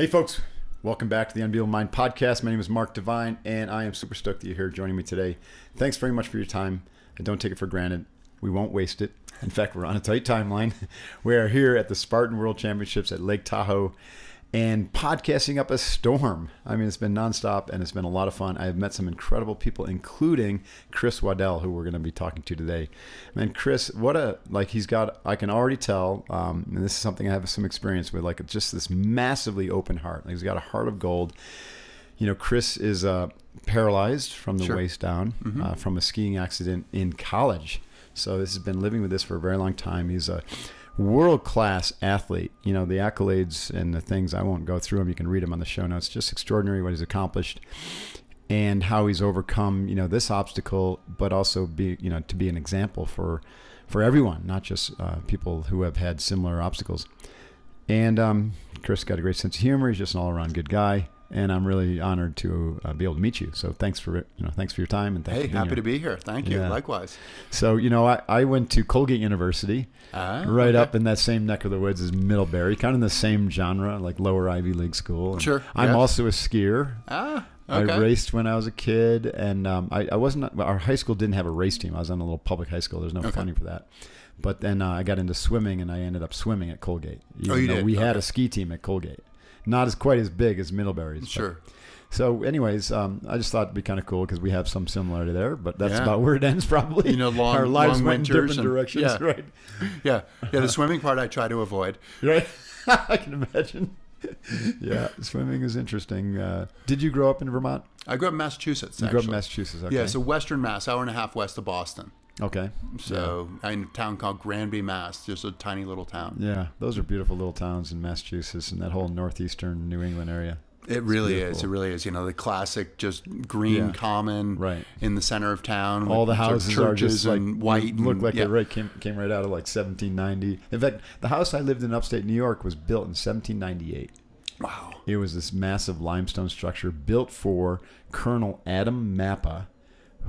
Hey, folks, welcome back to the Unbeatable Mind podcast. My name is Mark Divine, and I am super stoked that you're here joining me today. Thanks very much for your time. I don't take it for granted. We won't waste it. In fact, we're on a tight timeline. We are here at the Spartan World Championships at Lake Tahoe and podcasting up a storm. I mean, it's been nonstop and it's been a lot of fun. I've met some incredible people, including Chris Waddell, who we're going to be talking to today. Man, Chris, what a like he's got. I can already tell, um, and this is something I have some experience with. Like just this massively open heart. Like he's got a heart of gold. You know, Chris is uh, paralyzed from the Sure. waist down Mhm. uh, from a skiing accident in college. So this has been living with this for a very long time. He's a world class athlete. You know, the accolades and the things, I won't go through them. You can read them on the show notes. Just extraordinary what he's accomplished and how he's overcome, you know, this obstacle, but also be, you know, to be an example for, for everyone, not just uh, people who have had similar obstacles. And um, Chris got a great sense of humor. He's just an all around good guy. And I'm really honored to uh, be able to meet you. So thanks for you know thanks for your time and Hey, happy here. to be here. Thank you. Yeah. Likewise. So you know I, I went to Colgate University, Ah, right okay. up in that same neck of the woods as Middlebury, kind of in the same genre, like lower Ivy League school. And Sure, I'm yeah. also a skier. Ah, Okay. I raced when I was a kid, and um, I, I wasn't. Our high school didn't have a race team. I was on a little public high school. There's no Okay. funding for that. But then uh, I got into swimming, and I ended up swimming at Colgate. Even Oh, you did? We had a ski team at Colgate, not as quite as big as Middlebury's. but- Sure. so, anyways, um, I just thought it'd be kind of cool because we have some similarity there. But that's Yeah. about where it ends, probably. You know, long- our lives long went in different and- directions, yeah. right? Yeah. Yeah. The swimming part I try to avoid. Right. I can imagine. yeah, swimming is interesting. Uh, did you grow up in Vermont? I grew up in Massachusetts. You grew up in. Massachusetts. Okay. Yeah. So Western Mass, hour and a half west of Boston. Okay. So in a town called Granby, Mass. Just a tiny little town. Yeah, those are beautiful little towns in Massachusetts and that whole northeastern New England area. It really is. It really is. You know, the classic just green Yeah. common Right. in the center of town. All the houses are just like and white. Look and- like yeah. they right came came right out of like 1790. In fact, the house I lived in upstate New York was built in 1798. Wow. It was this massive limestone structure built for Colonel Adam Mappa,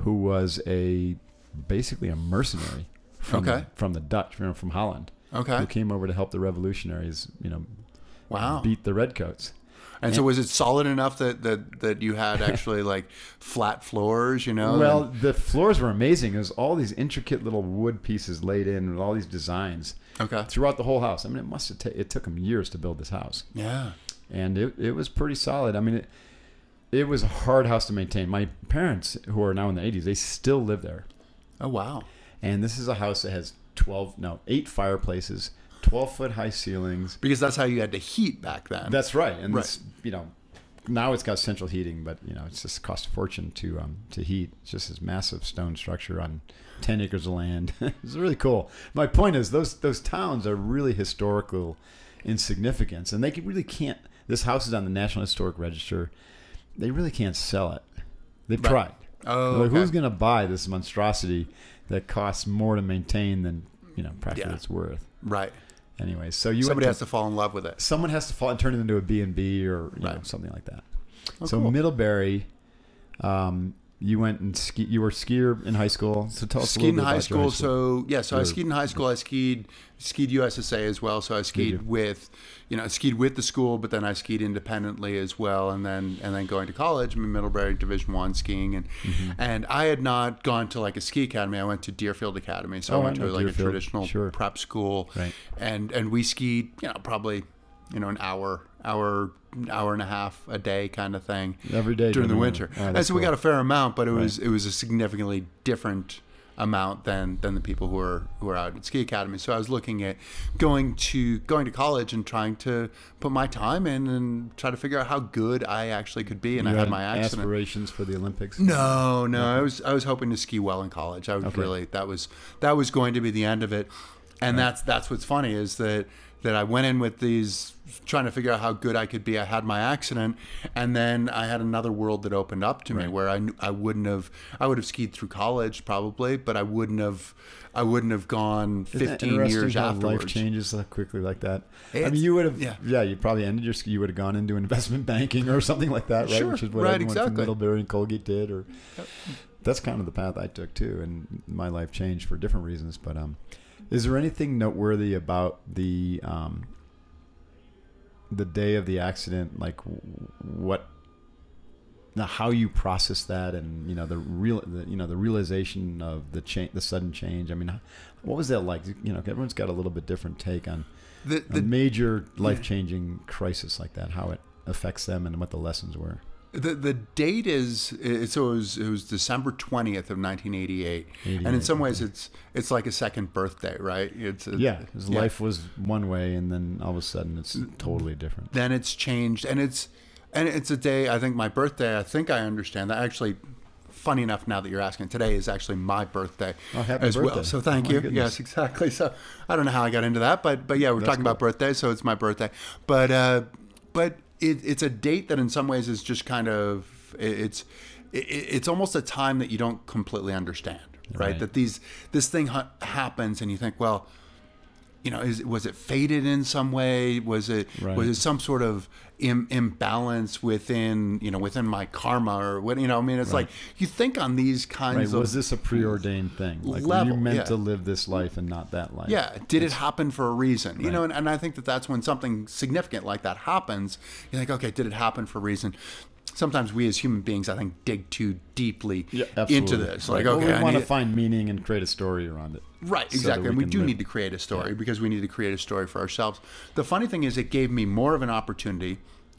who was a basically a mercenary from Okay. the, from the Dutch, you know, from Holland, Okay. who came over to help the revolutionaries, you know, Wow. beat the redcoats. And so was it solid enough that that, that you had actually like flat floors, you know? Well, and- the floors were amazing. It was all these intricate little wood pieces laid in with all these designs okay. throughout the whole house. I mean, it must have ta- it took them years to build this house, Yeah. and it, it was pretty solid. I mean, it, it was a hard house to maintain. My parents, who are now in the 80s, they still live there, Oh wow. and this is a house that has 12, no, eight fireplaces, 12 foot high ceilings. Because that's how you had to heat back then. That's right, and Right. This, you know. Now it's got central heating, but you know it's just cost a fortune to um, to heat. It's just this massive stone structure on ten acres of land. it's really cool. My point is those those towns are really historical in significance, and they can, really can't. This house is on the National Historic Register. They really can't sell it. They've Right. tried. Oh, Like, okay. who's going to buy this monstrosity that costs more to maintain than you know practically Yeah. it's worth? right? Anyways, so you Somebody went has to fall in love with it. someone has to fall and turn it into a B and B or you know, something like that. Oh, so cool. Middlebury, um, you went and ski. You were a skier in high school. So tell us a skied in little bit high about your school, so yeah. So I skied in high school. I skied skied USSA as well. So I skied with, you know, I skied with the school, but then I skied independently as well. And then and then going to college, I'm in Middlebury Division One skiing, and Mm-hmm. and I had not gone to like a ski academy. I went to Deerfield Academy, so Oh, I I went know to like Deerfield. a traditional Sure. prep school, Right. and and we skied, you know, probably. You know, an hour, hour, hour and a half a day, kind of thing Every day during the winter. oh, and so we got a fair amount, but it was it was a significantly different amount than than the people who are who are out at ski academy. So I was looking at going to going to college and trying to put my time in and try to figure out how good I actually could be. And You I had my accident. aspirations for the Olympics. No, no, I was I was hoping to ski well in college. I was Okay. really that was that was going to be the end of it. And that's that's what's funny is that that I went in with these trying to figure out how good I could be. I had my accident, and then I had another world that opened up to me where I knew- I wouldn't have I would have skied through college probably, but I wouldn't have I wouldn't have gone Isn't 15 years how afterwards. life changes quickly like that. I mean, you would have, yeah. yeah. you probably ended your ski. You would have gone into investment banking or something like that, right? Sure, Which is what right, everyone from. Middlebury and Colgate did, or that's kind of the path I took too, and my life changed for different reasons. But um, is there anything noteworthy about the um, the day of the accident, like what, now how you process that, and you know the real, the, you know the realization of the change, the sudden change. I mean, what was that like? You know, everyone's got a little bit different take on The, a the, major life changing crisis like that, how it affects them, and what the lessons were. The, the date is it, so it was, it was December 20th of 1988. And in some ways it's it's like a second birthday, right? It's a, Yeah, his yeah. life was one way, and then all of a sudden it's totally different. then it's changed and it's and it's a day i think my birthday i think i understand that actually funny enough now that you're asking today is actually my birthday Oh, happy as birthday. well so thank Oh, you goodness. yes exactly so i don't know how i got into that but but yeah we're That's talking about cool. birthday so it's my birthday but uh but it, it's a date that in some ways is just kind of it, it's it, it's almost a time that you don't completely understand right, Right. that these this thing ha- happens and you think well you know, is was it faded in some way? Was it Right. was it some sort of Im- imbalance within you know within my karma or what? You know, I mean, it's like you think on these kinds Right? of Was this a preordained thing? Like were Level, you meant yeah. to live this life and not that life? yeah, did it happen for a reason? You know, and, and I think that that's when something significant like that happens. You're like, okay, did it happen for a reason? Sometimes we as human beings, I think, dig too deeply Yeah, into this. Like, Well, okay, we I want to find meaning and create a story around it. Right, so exactly. we and we can do live- need to create a story because we need to create a story for ourselves. The funny thing is, it gave me more of an opportunity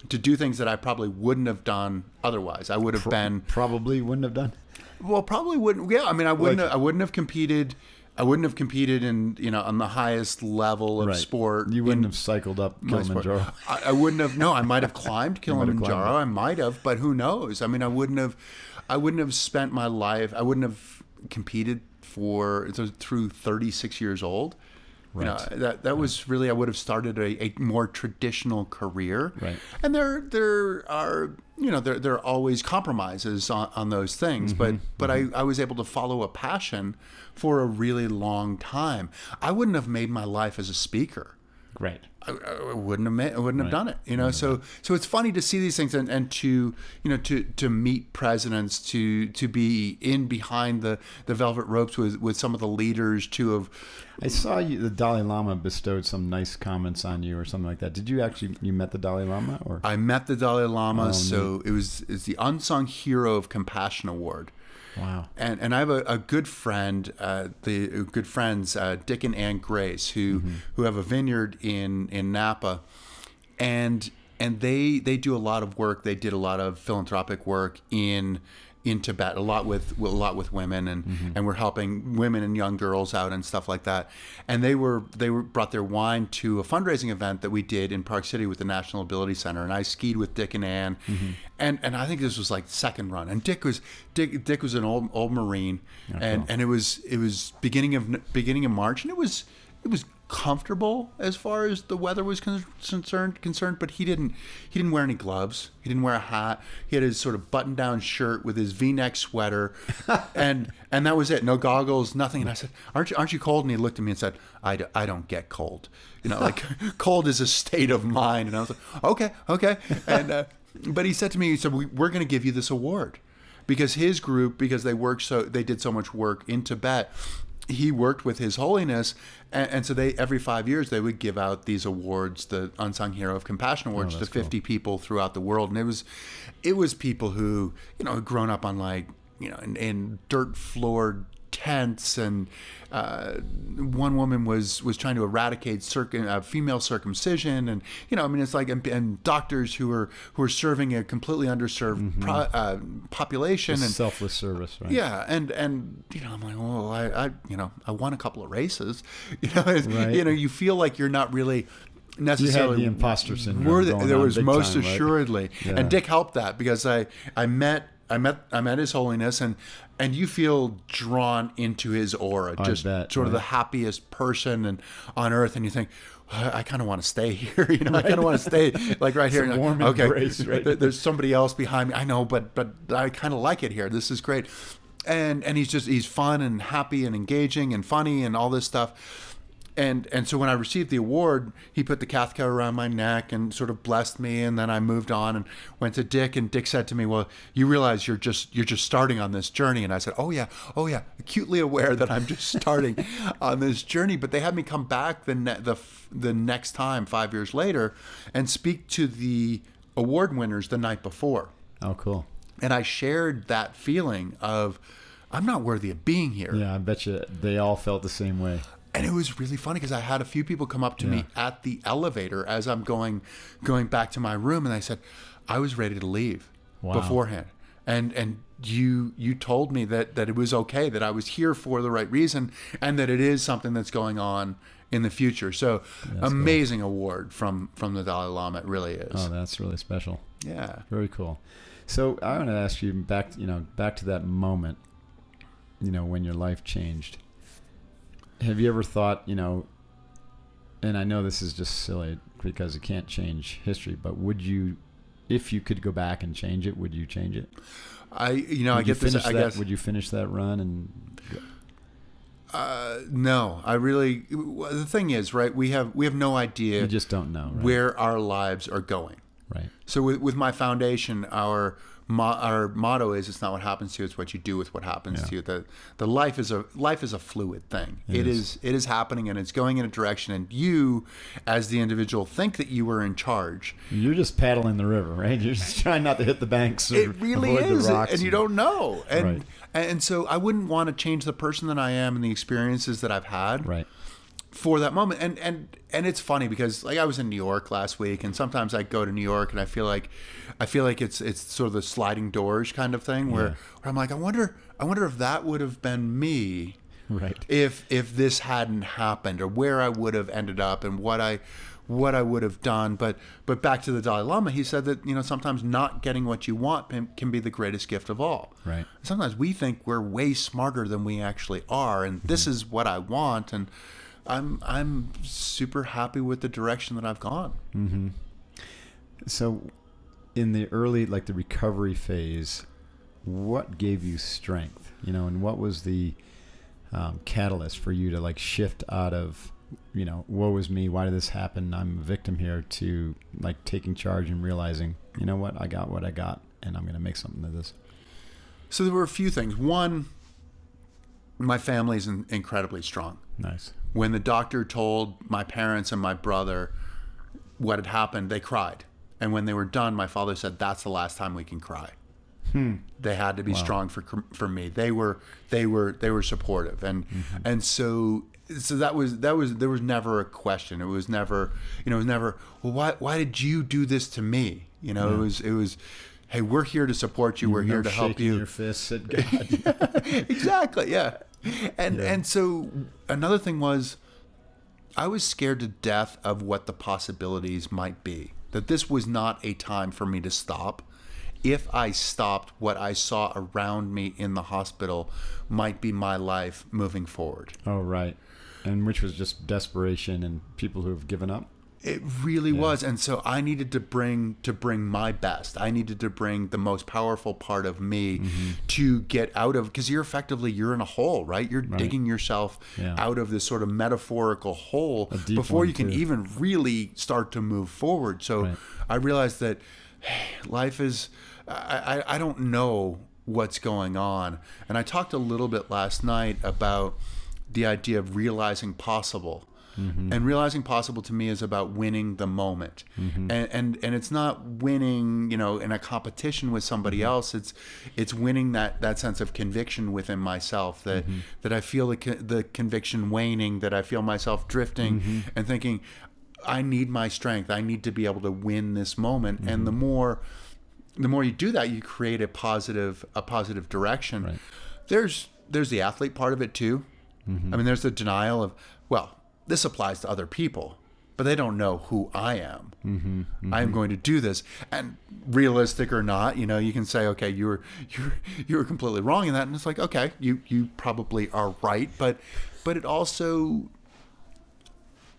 to do things that I probably wouldn't have done otherwise. I would have been Probably wouldn't have done. well, probably wouldn't. Yeah, I mean, I wouldn't. Like- have, I wouldn't have competed. I wouldn't have competed in you know on the highest level of Right. sport. You wouldn't have cycled up. Kilimanjaro. I, I wouldn't have. No, I might have climbed might have climbed Kilimanjaro. I might have, but who knows? I mean, I wouldn't have. I wouldn't have spent my life. I wouldn't have competed for through 36 years old. You know, that that was really I would have started a, a more traditional career. Right. And there there are you know there there are always compromises on, on those things, Mm-hmm. but but I, I was able to follow a passion for a really long time. I wouldn't have made my life as a speaker. Right. I, I wouldn't have I wouldn't have done it. You know, so so it's funny to see these things and, and to you know to to meet presidents, to to be in behind the the velvet ropes with with some of the leaders, to have I saw you, the Dalai Lama bestowed some nice comments on you or something like that. Did you actually you met the Dalai Lama or? I met the Dalai Lama, Oh, so it was it's the unsung hero of compassion award. Wow. And and I have a, a good friend, uh, the good friends, uh, Dick and Ann Grace, who Mm-hmm. who have a vineyard in in Napa, and and they they do a lot of work. They did a lot of philanthropic work in in Tibet, a lot with a lot with women, and Mm-hmm. and we're helping women and young girls out and stuff like that. And they were they were brought their wine to a fundraising event that we did in Park City with the National Ability Center, and I skied with Dick and Ann, Mm-hmm. and and I think this was like second run, and Dick was Dick Dick was an old old Marine, and cool. and it was it was beginning of beginning of March, and it was it was comfortable as far as the weather was con- concerned concerned but he didn't he didn't wear any gloves. He didn't wear a hat. He had his sort of button down shirt with his v-neck sweater. And and that was it. No goggles nothing. And i said aren't you aren't you cold? And he looked at me and said i, do, I don't get cold. You know like cold is a state of mind. And i was like okay okay. And uh, but he said to me he said we, we're going to give you this award because his group because they worked so they did so much work in tibet he worked with his holiness and, and so they every five years they would give out these awards the unsung hero of compassion awards oh, to that's cool. 50 people throughout the world and it was it was people who you know had grown up on like you know in, in dirt floored tents and uh, one woman was was trying to eradicate circum, uh, female circumcision and you know I mean it's like and, and doctors who are who are serving a completely underserved pro, uh, population and Selfless service, right? yeah, and and you know, I'm like, oh, I, I you know, I won a couple of races. You know, Right. you know, you feel like you're not really You had necessarily the imposter syndrome. going There on was big most time, right? assuredly, Yeah. and Dick helped that because I I met. I met I met His Holiness and and you feel drawn into his aura, I just bet, sort of the happiest person and on earth, and you think, I kind of want to stay here. You know, I kind of want to stay like right here. And, warm okay, embrace, right? there's somebody else behind me. I know, but but I kind of like it here. This is great. And and he's just he's fun and happy and engaging and funny and all this stuff. And and so when I received the award, he put the khata around my neck and sort of blessed me, and then I moved on and went to Dick, and Dick said to me, "Well, you realize you're just you're just starting on this journey," and I said, "Oh yeah, oh yeah," acutely aware that I'm just starting on this journey. But they had me come back the ne- the the next time, five years later, and speak to the award winners the night before, Oh, cool. and I shared that feeling of. I'm not worthy of being here. Yeah, I bet you they all felt the same way. And it was really funny because I had a few people come up to me at the elevator as I'm going going back to my room, and they said I was ready to leave Wow. beforehand, and and you you told me that that it was okay that I was here for the right reason, and that it is something that's going on in the future. So amazing award from from the Dalai Lama. It really is. Oh, that's really special. yeah. Very cool. So I want to ask you back, you know, back to that moment, you know, when your life changed. Have you ever thought, you know, and I know this is just silly because it can't change history, but would you, if you could go back and change it, would you change it? I you know Would I you get this. I that, guess Would you finish that run and uh, no. I really the thing is right. We have we have no idea you just don't know, right? where our lives are going. right. So with, with my foundation, our mo- our motto is it's not what happens to you, it's what you do with what happens Yeah. to you. The the life is a life is a fluid thing. It it is. is. it is happening and it's going in a direction and you as the individual think that you are in charge. You're just paddling the river, right? You're just trying not to hit the banks. Or It really avoid is. The rocks and you don't know. And Right. and so I wouldn't want to change the person that I am and the experiences that I've had. Right. For that moment and and and it's funny because like I was in New York last week and sometimes I go to New York and I feel like I feel like it's it's sort of the sliding doors kind of thing where, Yeah. where I'm like I wonder I wonder if that would have been me Right. if if this hadn't happened or where I would have ended up and what I what I would have done but but back to the Dalai Lama he said that you know sometimes not getting what you want can- can be the greatest gift of all Right. sometimes we think we're way smarter than we actually are and this mm-hmm. is what I want and I'm I'm super happy with the direction that I've gone. Mm-hmm. So, in the early, like the recovery phase, what gave you strength? You know, and what was the um, catalyst for you to like shift out of, you know, woe is me, why did this happen? I'm a victim here to like taking charge and realizing, you know what, I got what I got, and I'm going to make something of this. So there were a few things. One, my family's in, incredibly strong. Nice. When the doctor told my parents and my brother what had happened, they cried. And when they were done, my father said, "That's the last time we can cry." Hmm. They had to be strong for for me. They were they were they were supportive, and mm-hmm. and so so that was that was there was never a question. It was never you know it was never well why why did you do this to me? You know it was it was hey we're here to support you. We're here to help you Your fists at God. exactly yeah and and so another thing was i was scared to death of what the possibilities might be that this was not a time for me to stop if i stopped what i saw around me in the hospital might be my life moving forward oh, right. And which was just desperation and people who have given up. It really was, and so I needed to bring to bring my best. I needed to bring the most powerful part of me Mm-hmm. to get out of because you're effectively you're in a hole, right? You're digging yourself Yeah. out of this sort of metaphorical hole before you can too. even really start to move forward. So Right. I realized that hey, life is I, I I don't know what's going on, and I talked a little bit last night about the idea of realizing possible. Mm-hmm. And realizing possible to me is about winning the moment, mm-hmm. and, and and it's not winning, you know, in a competition with somebody mm-hmm. else. It's it's winning that that sense of conviction within myself that that I feel the the conviction waning, that I feel myself drifting, and thinking, I need my strength. I need to be able to win this moment, and the more the more you do that, you create a positive a positive direction. Right. There's there's the athlete part of it too. Mm-hmm. I mean, there's the denial of well, this applies to other people, but they don't know who I am. Mm-hmm. I am going to do this, and realistic or not, you know, you can say, okay, you're you're you're completely wrong in that, and it's like, okay, you you probably are right, but but it also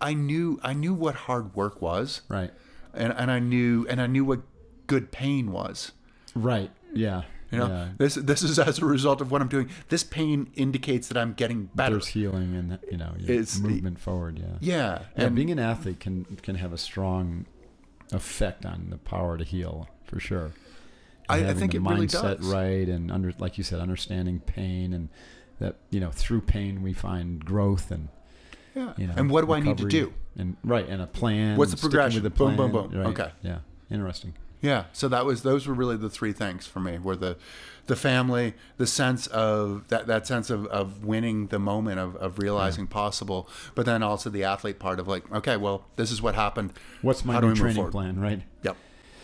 I knew I knew what hard work was Right. and and I knew and I knew what good pain was. Right. Yeah. You know, Yeah. this this is as a result of what I'm doing. This pain indicates that I'm getting better. There's healing and you know It's- movement forward. Yeah. Yeah, Yeah, and being an athlete can can have a strong effect on the power to heal for sure. I- I think the it really mindset does. right and under like you said, understanding pain and that you know through pain we find growth and yeah. you know and what do I need to do? and right and a plan. What's the progression? With the Boom, boom, boom. right, Okay. Yeah. Interesting. Yeah, so that was those were really the three things for me were the the family, the sense of that that sense of, of winning the moment of, of realizing possible, but then also the athlete part of like, okay, well, this is what happened. What's my training plan? Right. Yep.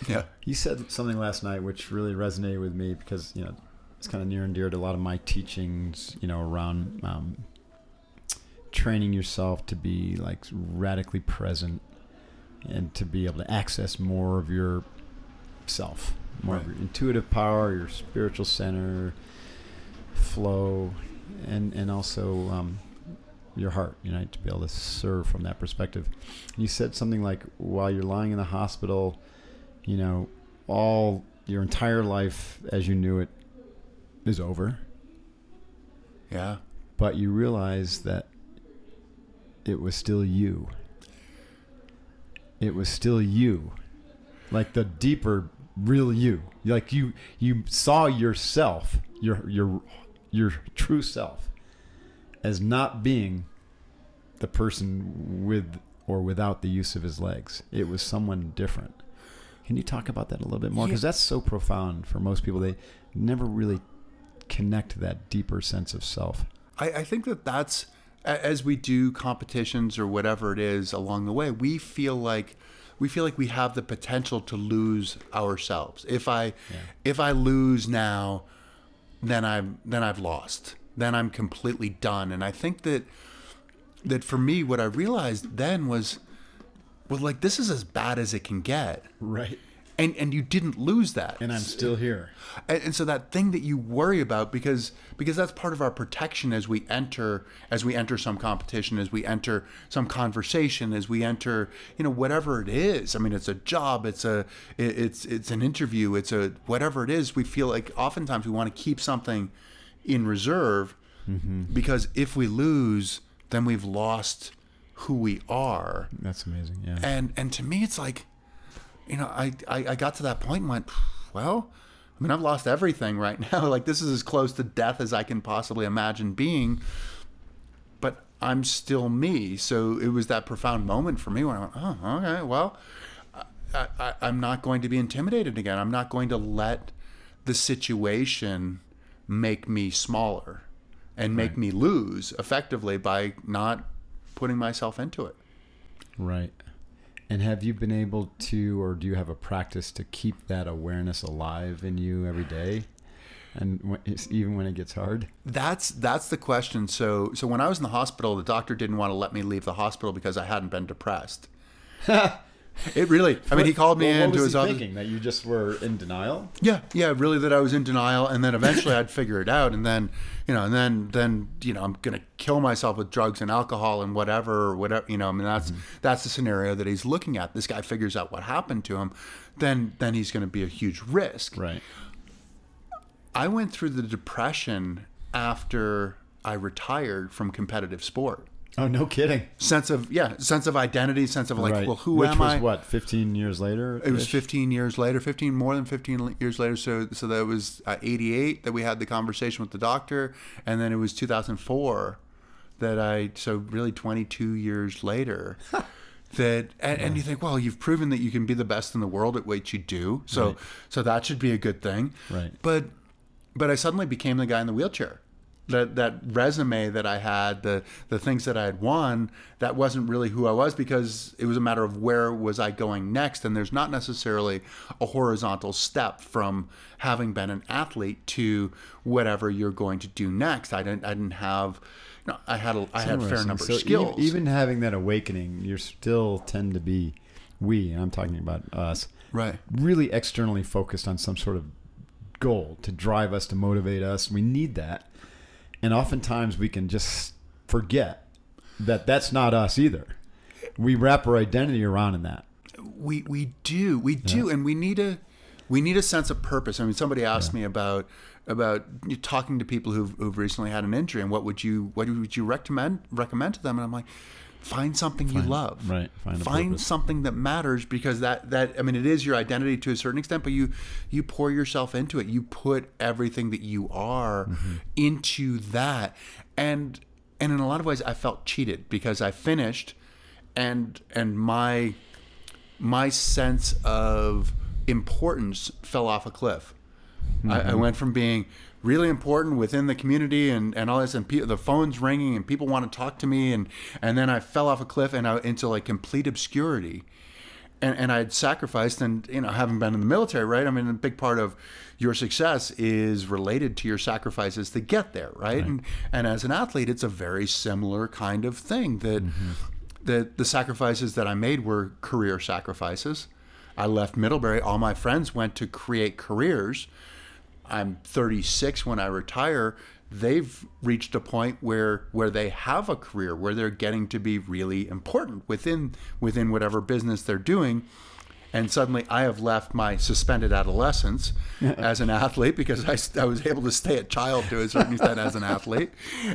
Yeah. You said something last night which really resonated with me because you know it's kind of near and dear to a lot of my teachings. You know around um, training yourself to be like radically present and to be able to access more of your self, more of Right. your intuitive power, your spiritual center, flow, and and also um, your heart. You know to be able to serve from that perspective. You said something like while you're lying in the hospital you know, all your entire life as you knew it is over, Yeah. but you realize that it was still you. It was still you. Like the deeper real you. Like you you saw yourself, your your your true self as not being the person with or without the use of his legs. It was someone different. Can you talk about that a little bit more? Because Yeah. that's so profound for most people. They never really connect to that deeper sense of self. I, I think that that's as we do competitions or whatever it is along the way, we feel like we feel like we have the potential to lose ourselves. If I if I lose now, then I'm then I've lost. Then I'm completely done. And I think that that for me, what I realized then was, well, like this is as bad as it can get, Right. And and you didn't lose that. And I'm still here. and, and so that thing that you worry about because because that's part of our protection as we enter as we enter some competition as we enter some conversation as we enter you know whatever it is i mean it's a job it's a it's it's an interview it's a whatever it is we feel like oftentimes we want to keep something in reserve mm-hmm. because if we lose then we've lost who we are That's amazing. Yeah. and and to me it's like you know I, I i got to that point and went well i mean i've lost everything right now like this is as close to death as i can possibly imagine being but i'm still me so it was that profound moment for me when i went oh okay well I, I, i'm not going to be intimidated again i'm not going to let the situation make me smaller and make Right. me lose effectively by not putting myself into it Right. And have you been able to, or do you have a practice to keep that awareness alive in you every day? And when, even when it gets hard? That's that's the question. So so when I was in the hospital, the doctor didn't want to let me leave the hospital because I hadn't been depressed. it really. I mean, he called me Well, into was his he office. thinking? That you just were in denial? Yeah, yeah, really that I was in denial, and then eventually I'd figure it out, and then you know, and then then you know, I'm gonna kill myself with drugs and alcohol and whatever, or whatever. You know, I mean that's mm-hmm. that's the scenario that he's looking at. This guy figures out what happened to him, then then he's gonna be a huge risk. Right. I went through the depression after I retired from competitive sport. Oh, no kidding. sense of yeah sense of identity sense of like right. well who Which am was i what, 15 years later? it was 15 years later 15 more than 15 years later so so that was uh, 88 that we had the conversation with the doctor and then it was 2004 that i so really 22 years later that and, and you think well you've proven that you can be the best in the world at what you do so Right. so that should be a good thing Right. but but I suddenly became the guy in the wheelchair. That that resume that I had, the the things that I had won, that wasn't really who I was because it was a matter of where was I going next. And there's not necessarily a horizontal step from having been an athlete to whatever you're going to do next. I didn't I didn't have you know, I had a, I had a fair number So of skills. Even having that awakening, you still tend to be, we, and I'm talking about us, right. really externally focused on some sort of goal to drive us, to motivate us. We need that. And oftentimes we can just forget that that's not us either. We wrap our identity around in that. We we do we do, and we need a we need a sense of purpose. I mean, somebody asked me about about talking to people who've, who've recently had an injury and what would you what would you recommend recommend to them? And I'm like, find something you love. right, find Find something that matters because that that I mean, it is your identity to a certain extent, but you you pour yourself into it. You put everything that you are Mm-hmm. into that, and and in a lot of ways, I felt cheated because I finished, and and my my sense of importance fell off a cliff. I, I went from being really important within the community and, and all this, and pe- the phone's ringing and people want to talk to me, and and then I fell off a cliff and I, into like complete obscurity. And, and I'd sacrificed, and you know, having been in the military, right? I mean, a big part of your success is related to your sacrifices to get there, right? And and as an athlete, it's a very similar kind of thing that mm-hmm. that the sacrifices that I made were career sacrifices. I left Middlebury. All my friends went to create careers. I'm 36 when I retire. They've reached a point where where they have a career, where they're getting to be really important within within whatever business they're doing. And suddenly, I have left my suspended adolescence as an athlete because I, I was able to stay a child to a certain extent as an athlete,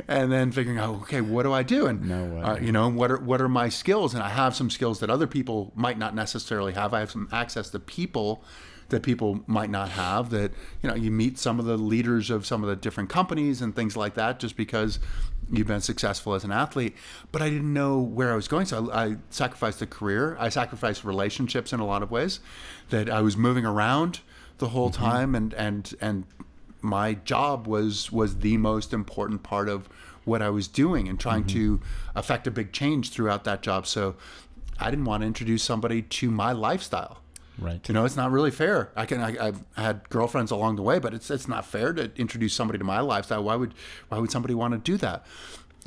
and then figuring out, okay, what do I do? And No uh, you know, what are what are my skills? And I have some skills that other people might not necessarily have. I have some access to people that people might not have. That you know, you meet some of the leaders of some of the different companies and things like that, just because you've been successful as an athlete. But I didn't know where I was going, so I, I sacrificed a career. I sacrificed relationships in a lot of ways. That I was moving around the whole mm-hmm. time, and and and my job was was the most important part of what I was doing and trying to mm-hmm. affect a big change throughout that job. So I didn't want to introduce somebody to my lifestyle. Right. You know, it's not really fair. I can I, I've had girlfriends along the way, but it's it's not fair to introduce somebody to my lifestyle. Why would why would somebody want to do that?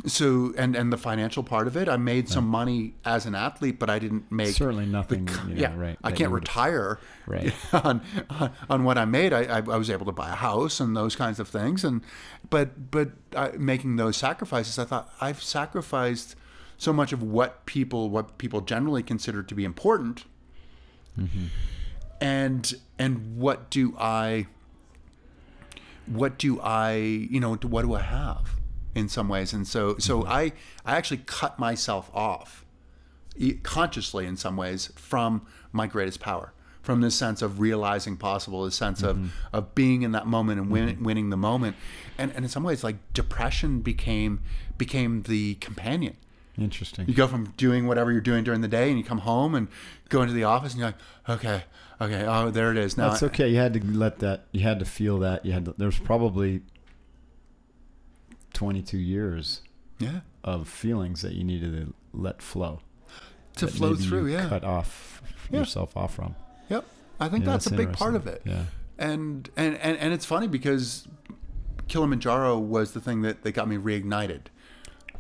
So and and the financial part of it, I made some money as an athlete, but I didn't make Certainly nothing. you know, yeah, right. I can't retire Right. on, on on what I made. I, I, I was able to buy a house and those kinds of things, and but but I, making those sacrifices, I thought I've sacrificed so much of what people what people generally consider to be important, Mm-hmm. and and what do I what do I you know what do I have in some ways, and so so mm-hmm. I I actually cut myself off consciously in some ways from my greatest power from this sense of realizing possible this sense of mm-hmm. of being in that moment and win, winning the moment. And and in some ways like depression became became the companion Interesting. you go from doing whatever you're doing during the day and you come home and go into the office and you're like okay okay oh there it is now That's okay. You had to let that. You had to feel that. You had. To, there's probably 22 years yeah of feelings that you needed to let flow. to flow through yeah Cut off Yeah. yourself off from. yep i think Yeah, that's, a big part of it Yeah. and and and, and it's funny because Kilimanjaro was the thing that, that got me reignited.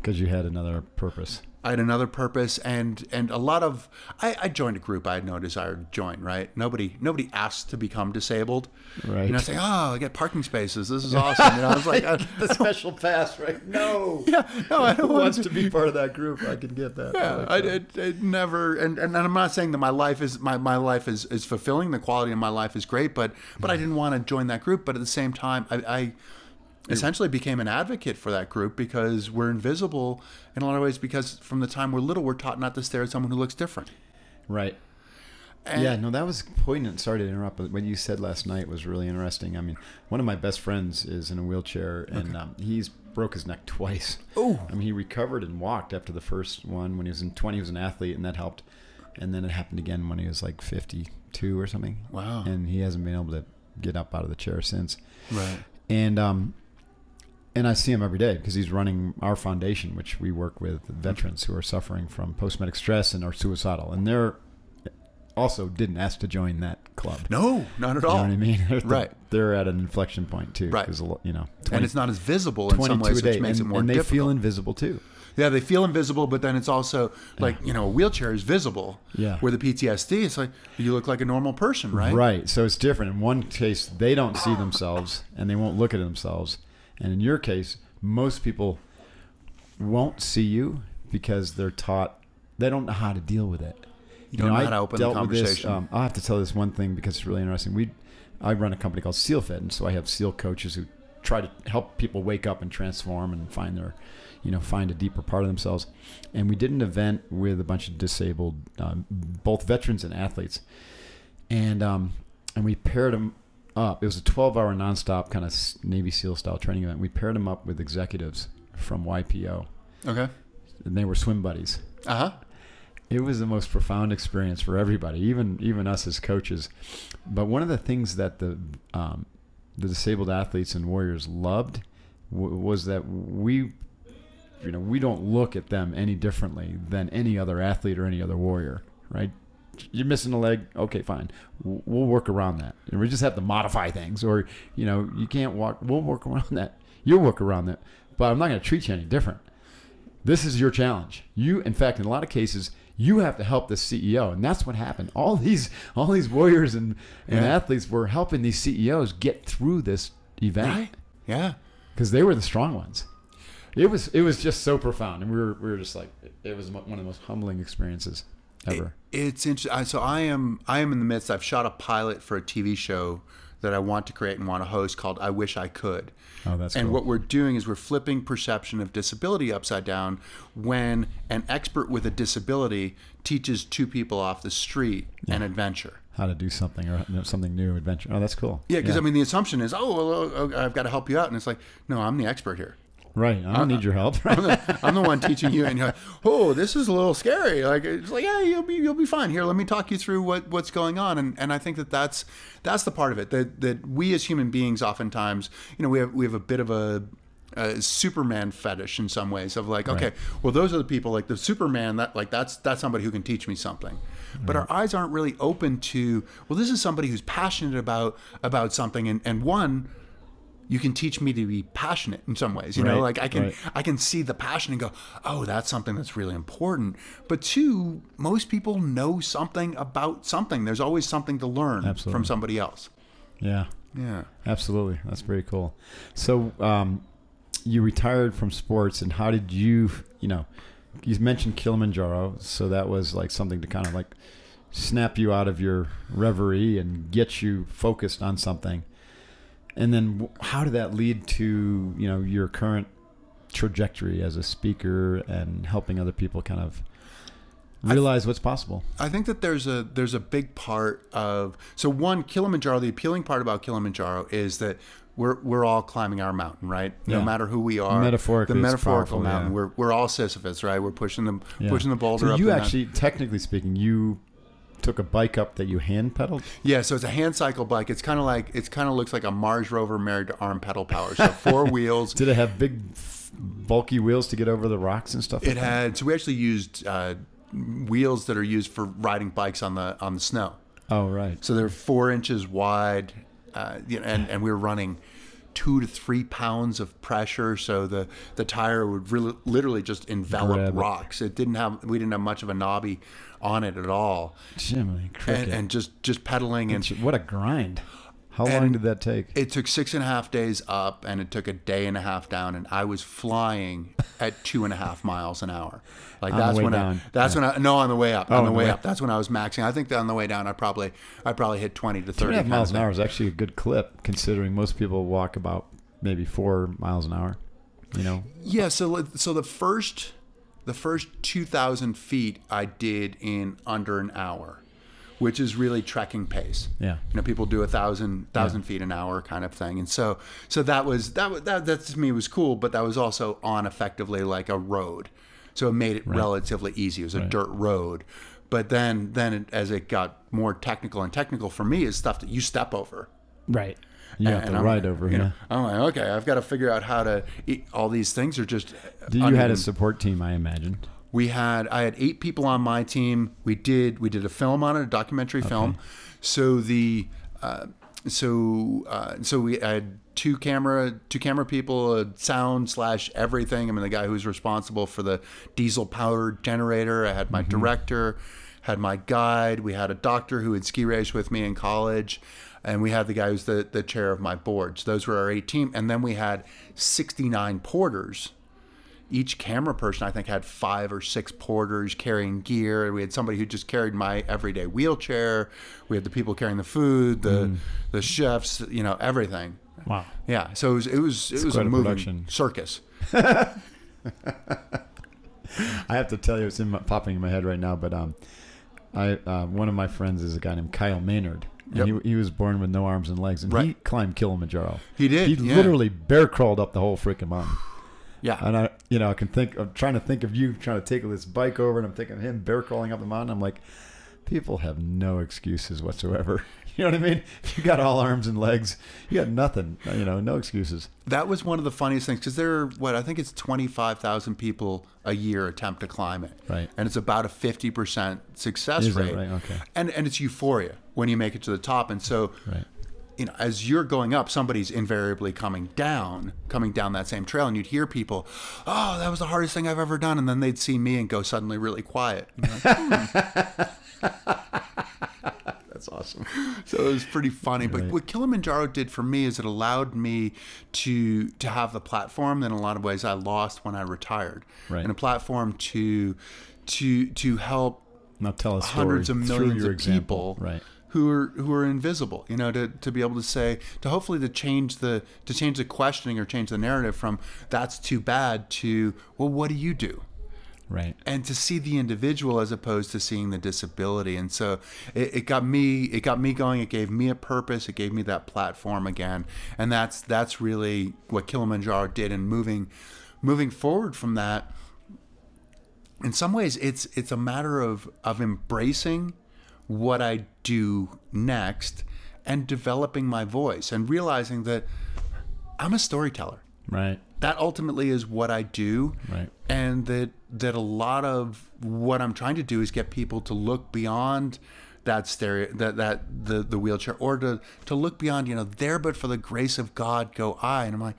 Because you had another purpose. I had another purpose, and and a lot of I, I joined a group I had no desire to join. Right? Nobody nobody asked to become disabled. Right. You know, saying, "Oh, I get parking spaces. This is awesome." You know, I was like, I, the special pass, right? No. "Yeah, no, I don't want wants to." to be part of that group? I can get that. Yeah, like I, that. it, it never, and, and I'm not saying that my life is my, my life is, is fulfilling. The quality of my life is great, but but I mm. didn't want to join that group. But at the same time, I, I essentially became an advocate for that group because we're invisible in a lot of ways. Because from the time we're little, we're taught not to stare at someone who looks different. Right. And- yeah, no, that was poignant. Sorry to interrupt, but what you said last night was really interesting. I mean, one of my best friends is in a wheelchair, and um, he's broke his neck twice. Oh. I mean, he recovered and walked after the first one when he was in 20. He was an athlete, and that helped. And then it happened again when he was like 52 or something. Wow. And he hasn't been able to get up out of the chair since. Right. And um, and I see him every day because he's running our foundation, which we work with veterans who are suffering from post-traumatic stress and are suicidal, and they're also didn't ask to join that club. No, not at all. You know what I mean? They're, Right. They're at an inflection point too. Right. you know, 20, and it's not as visible in some 22 ways, which makes and, it more and they difficult. feel invisible too. Yeah, they feel invisible, but then it's also like you know a wheelchair is visible. Yeah. Where the PTSD, it's like you look like a normal person, right? Right. So it's different. In one case, they don't see themselves and they won't look at themselves. And in your case, most people won't see you because they're taught they don't know how to deal with it. You don't know I how to open the conversation. um, I'll have to tell this one thing because it's really interesting. We, I run a company called SealFit, and so I have SEAL coaches who try to help people wake up and transform and find their, you know, find a deeper part of themselves. And we did an event with a bunch of disabled, um, both veterans and athletes, and um, and we paired them up. It was a 12-hour nonstop kind of Navy SEAL style training event. We paired them up with executives from YPO, okay. and they were swim buddies Uh huh. it was the most profound experience for everybody, even even us as coaches. But one of the things that the um, the disabled athletes and warriors loved w- was that we, you know, we don't look at them any differently than any other athlete or any other warrior, right? You're missing a leg, okay, fine. We'll work around that. And we just have to modify things, or you know, you can't walk. We'll work around that. You'll work around that, but I'm not going to treat you any different this is your challenge. You, in fact, in a lot of cases, you have to help the CEO, and that's what happened. All these, all these warriors and, and Yeah. athletes were helping these CEOs get through this event Right. Yeah. because they were the strong ones. It was, it was just so profound, and we were, we were just like, it was one of the most humbling experiences ever. It's interesting. So I am I am in the midst. I've shot a pilot for a TV show that I want to create and want to host called I Wish I Could. oh, that's and cool. what we're doing is we're flipping perception of disability upside down when an expert with a disability teaches two people off the street an adventure. How to do something or something new, adventure. Oh, that's cool. Yeah, because I mean the assumption is, oh, well, oh, oh I've got to help you out, and it's like, no, I'm the expert here. Right. I don't need your help. I'm the, I'm the one teaching you, and you're like, oh, this is a little scary. Like it's like, yeah, you'll be you'll be fine. Here, let me talk you through what what's going on, and and I think that that's that's the part of it that that we as human beings oftentimes, you know, we have we have a bit of a a Superman fetish in some ways of like, okay, well, those are the people like the Superman that like that's that's somebody who can teach me something, but our eyes aren't really open to well, this is somebody who's passionate about about something, and and one you can teach me to be passionate in some ways you know like i can right. i can see the passion and go oh that's something that's really important but two most people know something about something there's always something to learn Absolutely. from somebody else yeah. yeah Absolutely, that's pretty cool. So, um, you retired from sports, and how did you, you know, you mentioned Kilimanjaro, so that was like something to kind of like snap you out of your reverie and get you focused on something. And then, how did that lead to you know your current trajectory as a speaker and helping other people kind of realize what's possible? I think that there's a there's a big part of so one Kilimanjaro. The appealing part about Kilimanjaro is that we're we're all climbing our mountain, right? No Yeah. matter who we are, Metaphorically, the metaphorical powerful, mountain. yeah. We're we're all Sisyphus, right? We're pushing the Yeah. pushing the boulder So you actually, technically speaking, you took a bike up that you hand pedaled. Yeah, so it's a hand cycle bike. It's kind of like it's kind of looks like a Mars rover married to arm pedal power. So four wheels. Did it have big, bulky wheels to get over the rocks and stuff? It like that? had so we actually used uh, wheels that are used for riding bikes on the on the snow. Oh, right. So they're four inches wide, uh, you know, and and we were running two to three pounds of pressure. So the the tire would really literally just envelop Grab it. rocks. It didn't have we didn't have much of a knobby on it at all, Jiminy cricket. and, and just just pedaling and what a grind. How long did that take? It took six and a half days up, and it took a day and a half down, and I was flying at two and a half miles an hour. Like On that's way when down. I. That's when I. No, on the way up. Oh, on the way up. That's when I was maxing. I think that on the way down, I probably, I probably hit twenty to thirty. and a half miles an hour is actually a good clip, considering most people walk about maybe four miles an hour. You know, Yeah. So, so the first, the first two thousand feet I did in under an hour, which is really trekking pace. yeah. you know people do a thousand thousand feet an hour kind of thing and so so that was that that that to me was cool but that was also on effectively like a road so it made it relatively easy it was a Right. dirt road but then then it, as it got more technical and technical for me is stuff that you step over Right. You have And to I'm ride over. you Yeah. I'm like, okay, I've got to figure out how to. Eat. All these things are just. You had a support team, I imagine. We had I had eight people on my team. We did we did a film on it, a documentary film. So the uh, so uh, so we I had two camera two camera people, sound slash everything. I mean the guy who's responsible for the diesel powered generator. I had my director, had my guide. We had a doctor who had ski race with me in college. And we had the guy who's the, the chair of my board. So those were our eight team. And then we had 69 porters each camera person I think had five or six porters carrying gear. We had somebody who just carried my everyday wheelchair. We had the people carrying the food, the Mm. the chefs, you know, everything. Wow. Yeah, so it was it was it was a a moving production. circus. I have to tell you, it's in my, popping in my head right now, but um, I uh, one of my friends is a guy named Kyle Maynard. And Yep. he, he was born with no arms and legs, and he climbed Kilimanjaro. He did. He yeah. literally bear crawled up the whole freaking mountain. Yeah. And I, you know, I can think. I'm trying to think of you trying to take this bike over, and I'm thinking of him bear crawling up the mountain. I'm like, people have no excuses whatsoever. You know what I mean? You got all arms and legs, you got nothing. You know, no excuses. That was one of the funniest things because there are what I think it's twenty five thousand people a year attempt to climb it, Right. And it's about a fifty percent success Is rate, right? Okay. And and it's euphoria when you make it to the top, and so Right. You know as you're going up, somebody's invariably coming down, coming down that same trail, and you'd hear people, "Oh, that was the hardest thing I've ever done," and then they'd see me and go suddenly really quiet. Know? That's awesome. so it was pretty funny. But what Kilimanjaro did for me is it allowed me to to have the platform that in a lot of ways I lost when I retired, Right. and a platform to to to help Now tell us hundreds of millions of people Right. Who are who are invisible you know to, to be able to say to hopefully to change the to change the questioning or change the narrative from that's too bad to well what do you do? Right. and to see the individual as opposed to seeing the disability. And so it, it got me it got me going. It gave me a purpose. It gave me that platform again. And that's that's really what kilimanjaro did and moving moving forward from that. In some ways it's it's a matter of of embracing what i do next and developing my voice and realizing that i'm a storyteller Right. that ultimately is what I do. Right. And that that a lot of what I'm trying to do is get people to look beyond that stereo that that the the wheelchair or to to look beyond, you know, there but for the grace of God go I. And I'm like,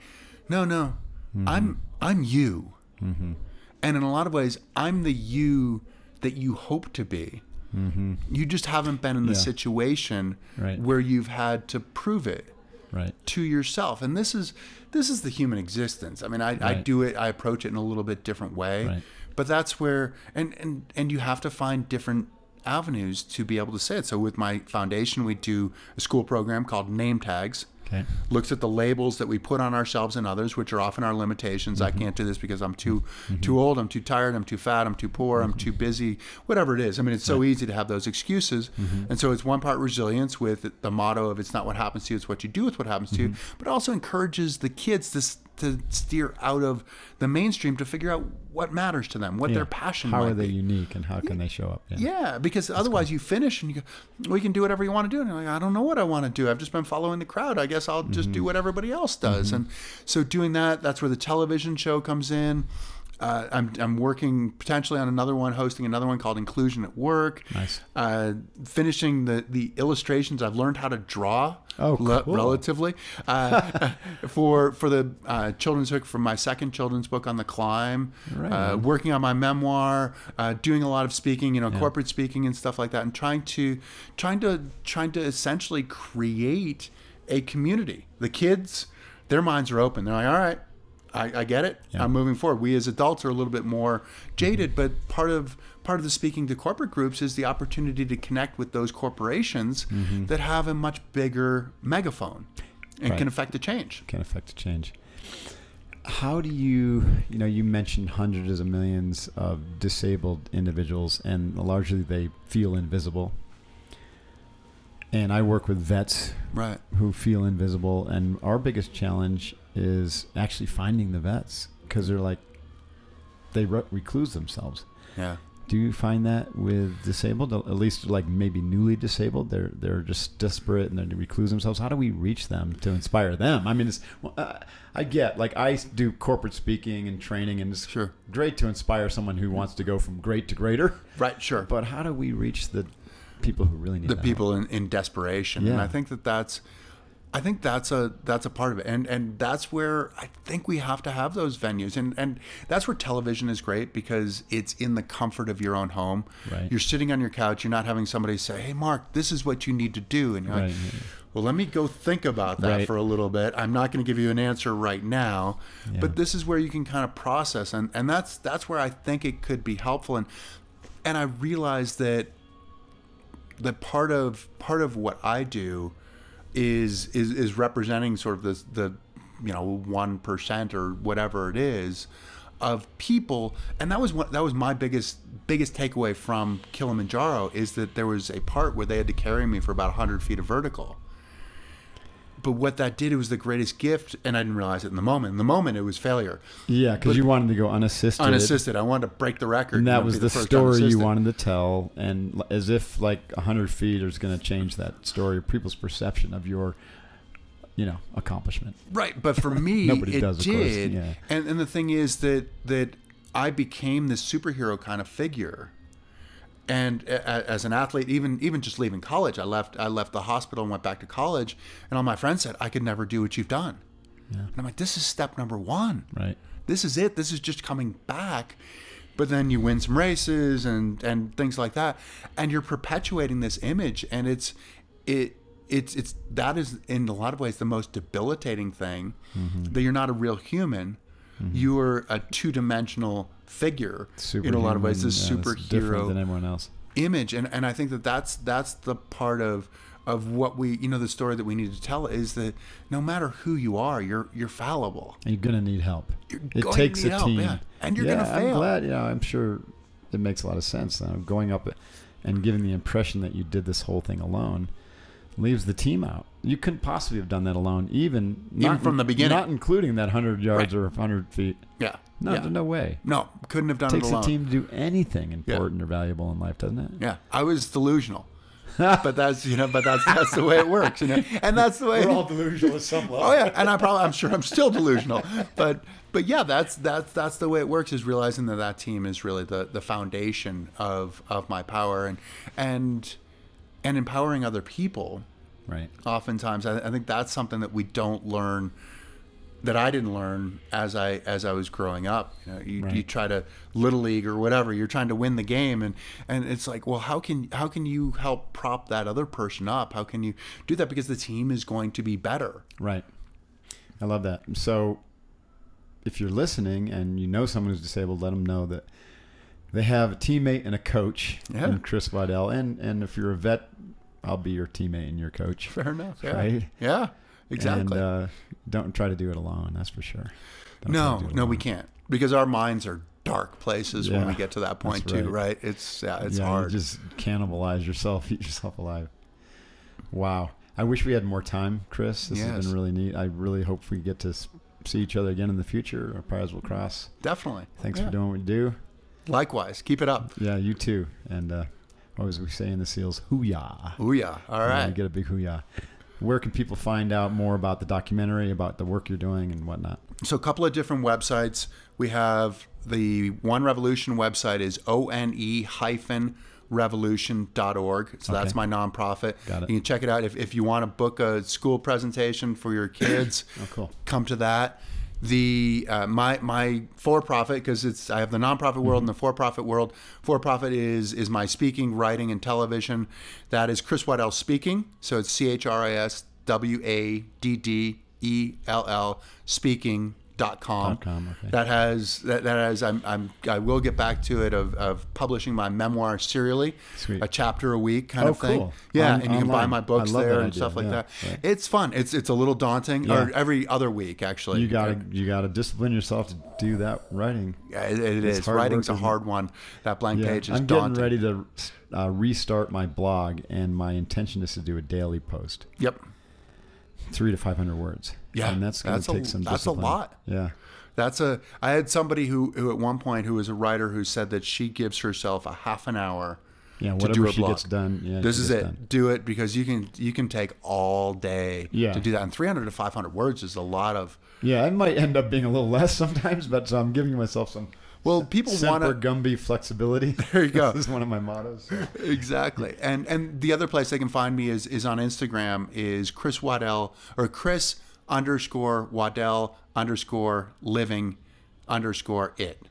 no, no. Mm-hmm. I'm I'm you. Mm-hmm. And in a lot of ways, I'm the you that you hope to be. Mm-hmm. You just haven't been in the Yeah. situation Right. where you've had to prove it Right. to yourself and this is this is the human existence i mean i, I do it i approach it in a little bit different way Right. but that's where and, and and you have to find different avenues to be able to say it so with my foundation we do a school program called name tags Okay. looks at the labels that we put on ourselves and others, which are often our limitations. I mm-hmm. can't do this because I'm too mm-hmm. too old, I'm too tired, I'm too fat, I'm too poor, I'm too mm-hmm. busy, whatever it is. I mean, it's so easy to have those excuses. And so it's one part resilience with the motto of it's not what happens to you, it's what you do with what happens to you, but also encourages the kids to to steer out of the mainstream to figure out what matters to them, what Yeah. their passion How are they be. unique and how can they show up? Yeah, because otherwise you finish and you go, "We can do whatever you want to do. And you're like, I don't know what I want to do. I've just been following the crowd. I guess I'll just do mm-hmm. what everybody else does. Mm-hmm. And so doing that, that's where the television show comes in. Uh, I'm, I'm working potentially on another one, hosting another one called Inclusion at Work. Nice. Uh, finishing the, the illustrations. I've learned how to draw Oh, le- cool. relatively uh, for for the uh, children's book for my second children's book on the climb. Right Uh, working on my memoir, uh, doing a lot of speaking, you know, corporate speaking and stuff like that, and trying to trying to trying to essentially create a community. The kids, their minds are open. They're like, all right. I, I get it. Yeah. I'm moving forward. We as adults are a little bit more jaded, mm-hmm. but part of part of the speaking to corporate groups is the opportunity to connect with those corporations mm-hmm. that have a much bigger megaphone and Right. can affect the change. Can affect a change. How do you, you know, you mentioned hundreds of millions of disabled individuals, and largely they feel invisible. And I work with vets Right. who feel invisible, and our biggest challenge is actually finding the vets because they're like, they re- recluse themselves. Yeah. Do you find that with disabled, at least like maybe newly disabled, they're they're just desperate and they recluse themselves? How do we reach them to inspire them? I mean, it's well, uh, I get like I do corporate speaking and training, and it's Sure. great to inspire someone who wants to go from great to greater. Right. Sure. But how do we reach the people who really need the people in, in desperation and Yeah. i think that that's i think that's a that's a part of it and and that's where i think we have to have those venues and and that's where television is great because it's in the comfort of your own home Right. you're sitting on your couch you're not having somebody say hey mark this is what you need to do and you're Right, like well, let me go think about that Right. for a little bit. I'm not going to give you an answer right now, Yeah. but this is where you can kind of process, and and that's that's where I think it could be helpful. And and I realize that that part of part of what I do is is is representing sort of this the you know one percent or whatever it is of people. And that was what that was my biggest biggest takeaway from Kilimanjaro is that there was a part where they had to carry me for about 100 feet of vertical but what that did it was the greatest gift and I didn't realize it in the moment in the moment it was failure Yeah, because you wanted to go unassisted. unassisted I wanted to break the record And that know, was be the, story you wanted to tell, and as if like hundred feet is going to change that story, people's perception of your, you know, accomplishment. Right, but for me, Nobody it does, did. yeah. And and the thing is that that I became this superhero kind of figure. And as an athlete, even even just leaving college, I left I left the hospital and went back to college, and all my friends said I could never do what you've done. And I'm like, this is step number one. Right. This is it. This is just coming back. But then you win some races and and things like that, and you're perpetuating this image, and it's it it's it's that is in a lot of ways the most debilitating thing mm-hmm. that you're not a real human. Mm-hmm. You're a two dimensional figure in a lot of ways. This Superhuman, yeah, different than superhero everyone else. image, and and I think that that's that's the part of of what we you know the story that we need to tell is that no matter who you are, you're you're fallible. And you're going to need help. You're it takes a help, team, yeah. And you're yeah, gonna I'm fail. glad. You know, I'm sure it makes a lot of sense. Going up and giving the impression that you did this whole thing alone leaves the team out. You couldn't possibly have done that alone, even Even not- from the beginning. not including that hundred yards Right. or hundred feet. Yeah. No, yeah. no way. No, couldn't have done It takes it a team to do anything important or valuable in life, doesn't it? Yeah, I was delusional, but that's you know, but that's that's the way it works, you know, and that's the way. We're all delusional at some level. oh yeah, and I probably I'm sure I'm still delusional, but but yeah, that's that's that's the way it works. Is realizing that that team is really the the foundation of of my power and and and empowering other people. Right. Oftentimes, I, I think that's something that we don't learn. That I didn't learn as I as I was growing up. You know, you, you try to little league or whatever. You're trying to win the game, and and it's like, well, how can how can you help prop that other person up? How can you do that because the team is going to be better? Right. I love that. So, if you're listening and you know someone who's disabled, let them know that they have a teammate and a coach Yeah. in Chris Waddell. And and if you're a vet, I'll be your teammate and your coach. Fair enough. Yeah. Right. Yeah. Exactly. And uh, don't try to do it alone. That's for sure. Don't no, to do it no, we can't because our minds are dark places when we get to that point that's too, right. right? It's yeah, it's yeah, hard. You just cannibalize yourself, eat yourself alive. Wow. I wish we had more time, Chris. This has been really neat. I really hope we get to see each other again in the future. Our paths will cross. Definitely. Thanks Yeah. for doing what you do. Likewise. Keep it up. Yeah, you too. And uh, what was we say in the SEALs? Hooyah. Ooh yeah. All Yeah, you get a big hooyah. Where can people find out more about the documentary, about the work you're doing, and whatnot? So a couple of different websites. We have the One Revolution website is one hyphen revolution.org. So that's my nonprofit. Got it. You can check it out if, if you want to book a school presentation for your kids. Oh, cool. Come to that. The uh, my my for profit because it's I have the nonprofit world and the for profit world. For profit is is my speaking, writing, and television. That is Chris Waddell speaking. So it's C H R I S W A D D E L L speaking dot com. Dot com, okay. That has that, that has I'm, I'm I will get back to it of, of publishing my memoir serially, Sweet. a chapter a week kind Oh, of thing. cool. Yeah, On- and you can buy my books there and idea. stuff like Yeah, that. right. It's fun. It's it's a little daunting. Yeah. Or every other week actually. You gotta you gotta discipline yourself to do that writing. Yeah, it, it It's Writing's work, a hard one. That blank Yeah, page is I'm daunting. getting ready to uh, restart my blog, and my intention is to do a daily post, Yep. Three to five hundred words. Yeah, and that's gonna that's a- take some. that's a discipline. lot. Yeah, That's a. I had somebody who, who at one point who was a writer who said that she gives herself a half an hour. yeah. to Whatever do a she blog. gets done. Yeah, This is it. done. Do it because you can you can take all day Yeah. to do that. And 300 to 500 words is a lot of. Yeah, it might end up being a little less sometimes, but so I'm giving myself some. Well, people want to Gumby flexibility. There you go. this is one of my mottos. so. exactly. And and the other place they can find me is is on Instagram is Chris Waddell or Chris underscore Waddell underscore living underscore it.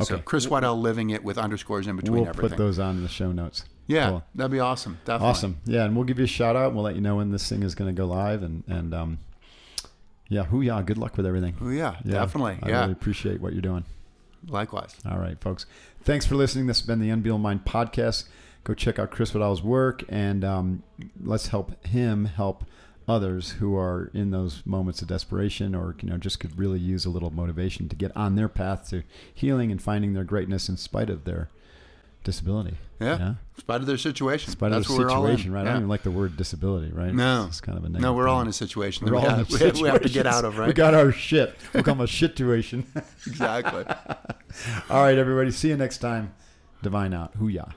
So Okay. Chris Waddell living it with underscores in between We'll everything. put those on in the show notes. Yeah, Cool. that'd be awesome. Definitely. Awesome. Yeah, and we'll give you a shout out. We'll let you know when this thing is going to go live, and and um, yeah, hoo yeah. Good luck with everything. Oh, yeah, Yeah, definitely. I yeah. really appreciate what you're doing. Likewise. All right, folks. Thanks for listening. This has been the Unbeatable Mind podcast. Go check out Chris Waddell's work, and um, let's help him help others who are in those moments of desperation, or you know, just could really use a little motivation to get on their path to healing and finding their greatness in spite of their disability. Yeah. Yeah? In spite of their situation. In spite That's of what the we're all in. situation, right? I don't even like the word disability, right? No. it's kind of a negative No, we're all in a situation We're we, all in have, a we have to get out of, right? We got our shit. We'll call them a situation. exactly. all right, everybody. See you next time. Divine out. Hoo-yah.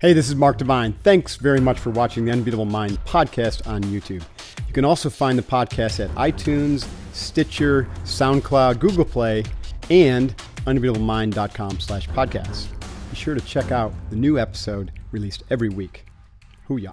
Hey, this is Mark Divine. Thanks very much for watching the Unbeatable Mind podcast on YouTube. You can also find the podcast at iTunes, Stitcher, SoundCloud, Google Play, and unbeatablemind.com slash podcasts. Be sure to check out the new episode released every week. Hoo-yah.